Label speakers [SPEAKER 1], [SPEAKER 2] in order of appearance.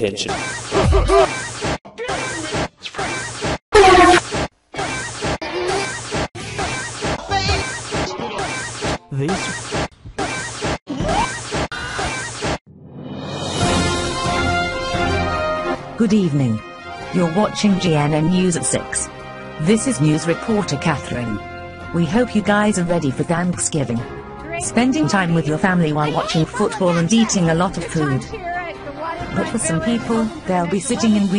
[SPEAKER 1] attention.
[SPEAKER 2] This
[SPEAKER 3] Good evening. You're watching GNN News at 6. This is news reporter Catherine. We hope you guys are ready for Thanksgiving. Spending time with your family while watching football and eating a lot of food. But for some people, they'll be sitting and in